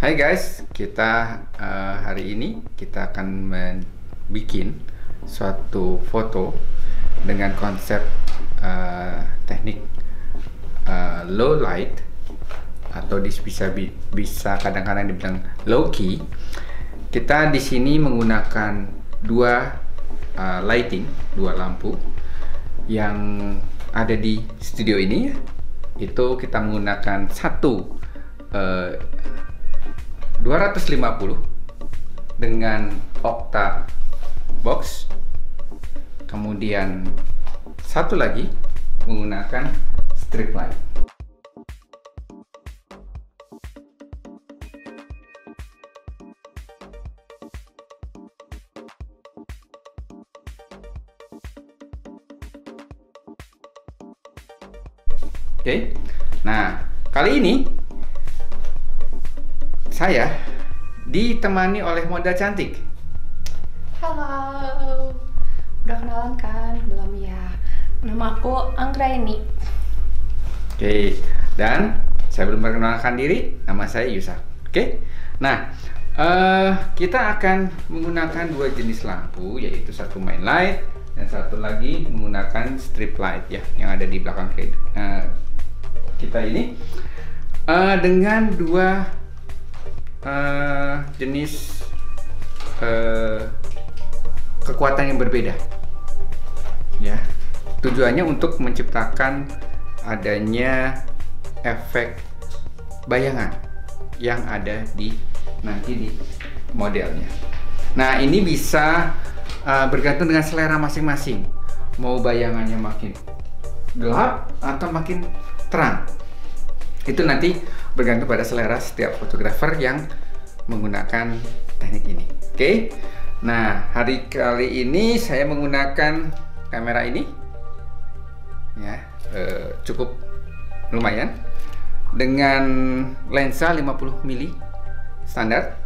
Hai guys, kita uh, hari ini kita akan bikin suatu foto dengan konsep uh, teknik uh, low light atau bisa bisa kadang-kadang dibilang low key. Kita di sini menggunakan dua uh, lighting, dua lampu yang ada di studio ini. Itu kita menggunakan satu uh, 250 dengan octa box kemudian satu lagi menggunakan strip light Oke, okay. nah kali ini saya ditemani oleh model cantik. Halo, udah kenalan kan? Belum ya? Nama aku Anggra ini. Oke, dan saya belum perkenalkan diri, nama saya Yusa. Oke, nah uh, kita akan menggunakan dua jenis lampu, yaitu satu main light dan satu lagi menggunakan strip light ya, yang ada di belakang uh, kita ini. Uh, dengan dua uh, jenis uh, kekuatan yang berbeda. Ya, tujuannya untuk menciptakan adanya efek bayangan yang ada di nanti di modelnya. Nah, ini bisa uh, bergantung dengan selera masing-masing. Mau bayangannya makin gelap atau makin terang. Itu nanti bergantung pada selera setiap fotografer yang menggunakan teknik ini. Oke. Okay? Nah, hari kali ini saya menggunakan kamera ini. Ya, eh, cukup lumayan dengan lensa 50 mili standar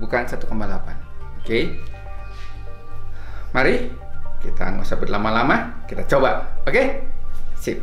bukan 1,8. Oke. Okay? Mari kita nggak usah berlama-lama, kita coba. Oke? Okay? Sip.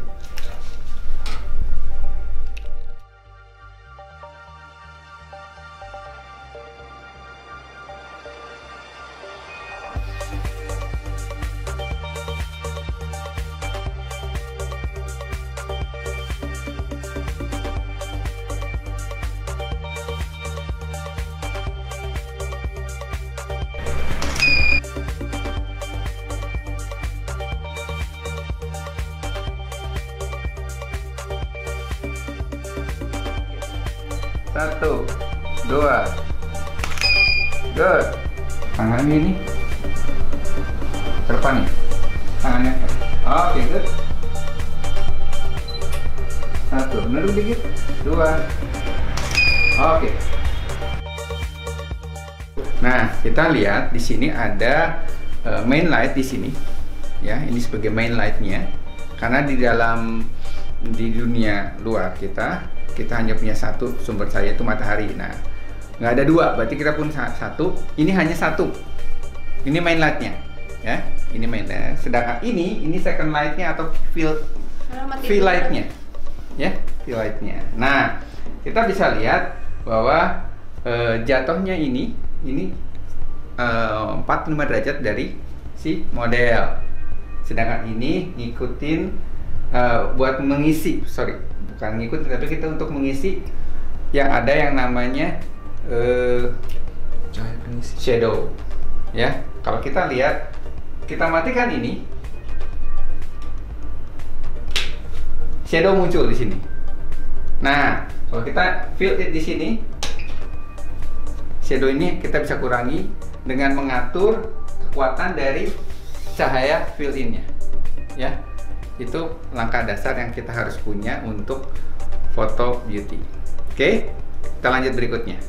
Satu, dua, good. Tangannya ini depan nih, tangannya. Oke, okay, good. Satu, menurut dikit. Dua. Oke. Okay. Nah, kita lihat di sini ada uh, main light di sini. Ya, ini sebagai main lightnya. Karena di dalam di dunia luar kita kita hanya punya satu sumber cahaya itu matahari. Nah, nggak ada dua, berarti kita pun satu. Ini hanya satu. Ini main lightnya, ya. Ini main light. Sedangkan ini, ini second lightnya atau field field lightnya, ya, field lightnya. Nah, kita bisa lihat bahwa e, jatuhnya ini, ini e, 45 derajat dari si model. Sedangkan ini ngikutin uh, buat mengisi, sorry, bukan ngikut tapi kita untuk mengisi yang ada yang namanya uh, shadow ya. Kalau kita lihat kita matikan ini shadow muncul di sini. Nah kalau kita fill it di sini shadow ini kita bisa kurangi dengan mengatur kekuatan dari cahaya fill innya ya itu langkah dasar yang kita harus punya untuk foto beauty. Oke, kita lanjut berikutnya.